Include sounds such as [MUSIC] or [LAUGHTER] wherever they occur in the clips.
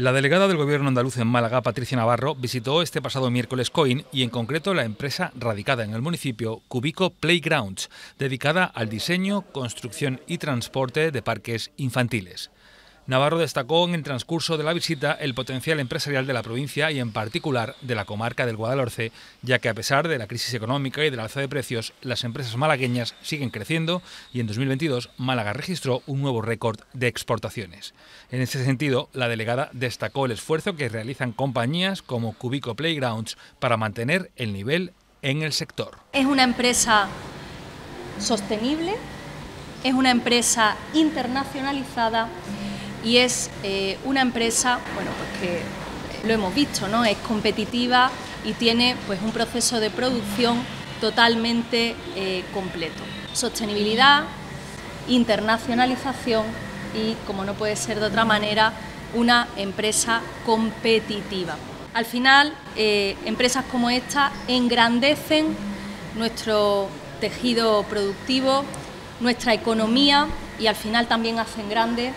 La delegada del Gobierno andaluz en Málaga, Patricia Navarro, visitó este pasado miércoles Coin y en concreto la empresa radicada en el municipio Cubico Playgrounds, dedicada al diseño, construcción y transporte de parques infantiles. Navarro destacó en el transcurso de la visita el potencial empresarial de la provincia y en particular de la comarca del Guadalhorce, ya que a pesar de la crisis económica y del alza de precios, las empresas malagueñas siguen creciendo y en 2022 Málaga registró un nuevo récord de exportaciones. En ese sentido, la delegada destacó el esfuerzo que realizan compañías como Cubico Playgrounds para mantener el nivel en el sector. Es una empresa sostenible, es una empresa internacionalizada y es eh, una empresa, bueno, pues que lo hemos visto, ¿no? Es competitiva y tiene pues un proceso de producción totalmente eh, completo. Sostenibilidad, internacionalización y, como no puede ser de otra manera, una empresa competitiva. Al final, eh, empresas como esta engrandecen nuestro tejido productivo, nuestra economía y al final también hacen grandes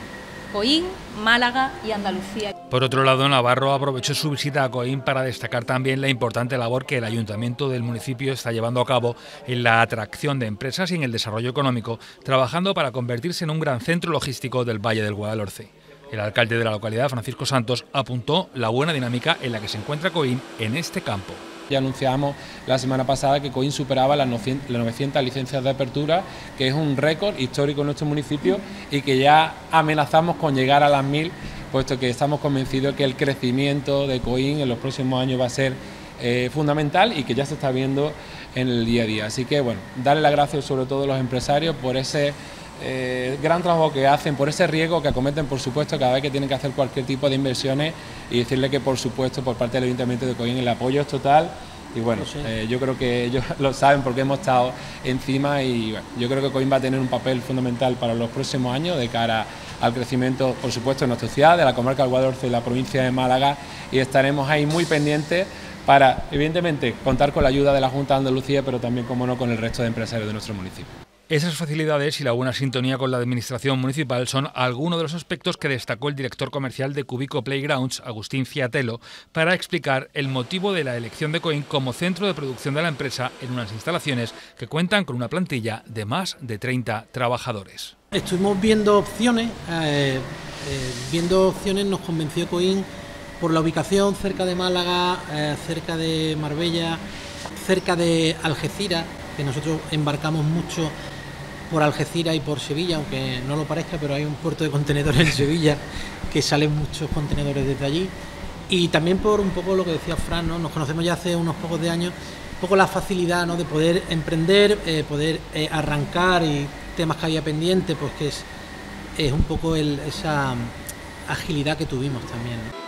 Coín, Málaga y Andalucía. Por otro lado, Navarro aprovechó su visita a Coín para destacar también la importante labor que el ayuntamiento del municipio está llevando a cabo en la atracción de empresas y en el desarrollo económico, trabajando para convertirse en un gran centro logístico del Valle del Guadalhorce. El alcalde de la localidad, Francisco Santos, apuntó la buena dinámica en la que se encuentra Coín en este campo. Ya anunciamos la semana pasada que Coín superaba las 900 licencias de apertura, que es un récord histórico en nuestro municipio y que ya amenazamos con llegar a las 1000, puesto que estamos convencidos que el crecimiento de Coín en los próximos años va a ser eh, fundamental y que ya se está viendo en el día a día. Así que bueno, darle las gracias sobre todo a los empresarios por ese eh, gran trabajo que hacen, por ese riesgo que acometen, por supuesto, cada vez que tienen que hacer cualquier tipo de inversiones y decirle que, por supuesto, por parte del Ayuntamiento de Coín el apoyo es total. Y bueno, eh, yo creo que ellos [LAUGHS] lo saben porque hemos estado encima y yo creo que Coín va a tener un papel fundamental para los próximos años de cara al crecimiento, por supuesto, de nuestra ciudad, de la comarca del Guadalhorce y la provincia de Málaga y estaremos ahí muy pendientes para, evidentemente, contar con la ayuda de la Junta de Andalucía, pero también, como no, con el resto de empresarios de nuestro municipio. Esas facilidades y la buena sintonía con la administración municipal son algunos de los aspectos que destacó el director comercial de Cubico Playgrounds, Agustín Fiatelo, para explicar el motivo de la elección de Coin como centro de producción de la empresa en unas instalaciones que cuentan con una plantilla de más de 30 trabajadores. Estuvimos viendo opciones, eh, eh, viendo opciones nos convenció Coin por la ubicación cerca de Málaga, eh, cerca de Marbella, cerca de Algeciras, que nosotros embarcamos mucho por Algeciras y por Sevilla, aunque no lo parezca, pero hay un puerto de contenedores en Sevilla que salen muchos contenedores desde allí. Y también por un poco lo que decía Fran, ¿no? nos conocemos ya hace unos pocos de años, un poco la facilidad ¿no? de poder emprender, eh, poder eh, arrancar y temas que había pendientes, pues que es, es un poco esa agilidad que tuvimos también.